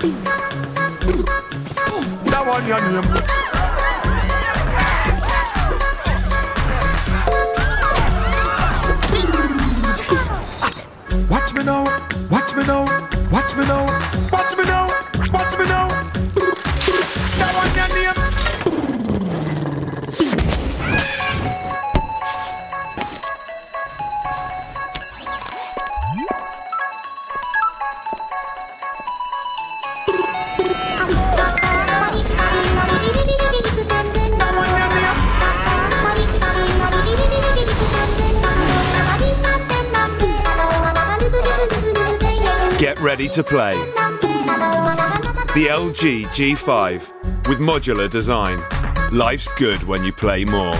That one your name. Watch me now, watch me now, watch me now, watch me now. Get ready to play. The LG G5 with modular design. Life's good when you play more.